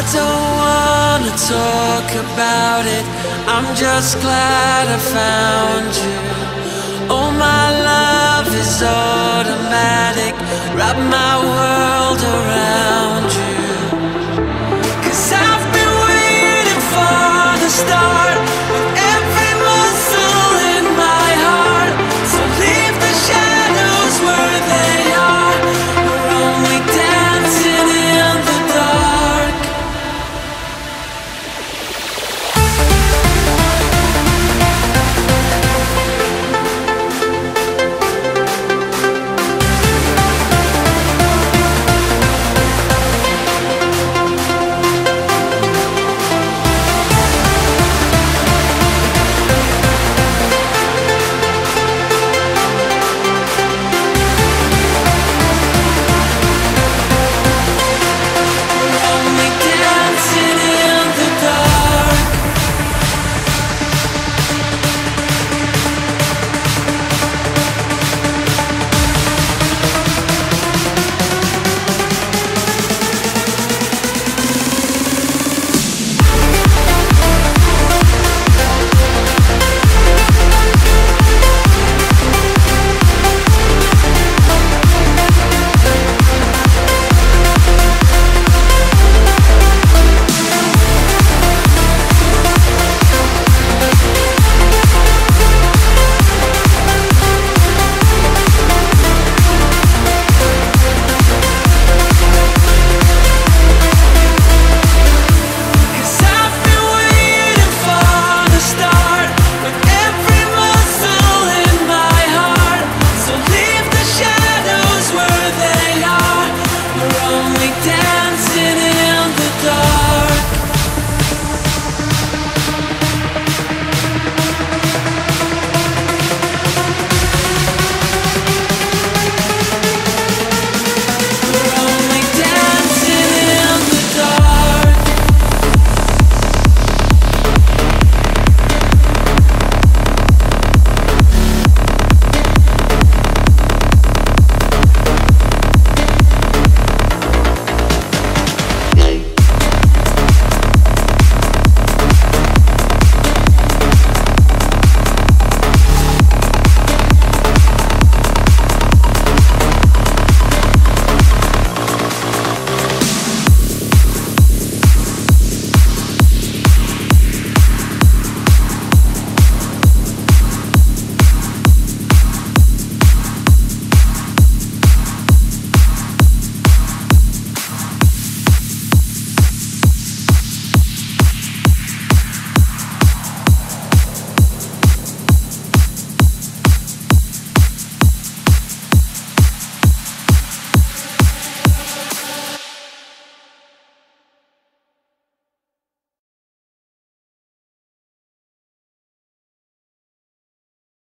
I don't wanna talk about it. I'm just glad I found you. Oh, my love is automatic. Wrap my world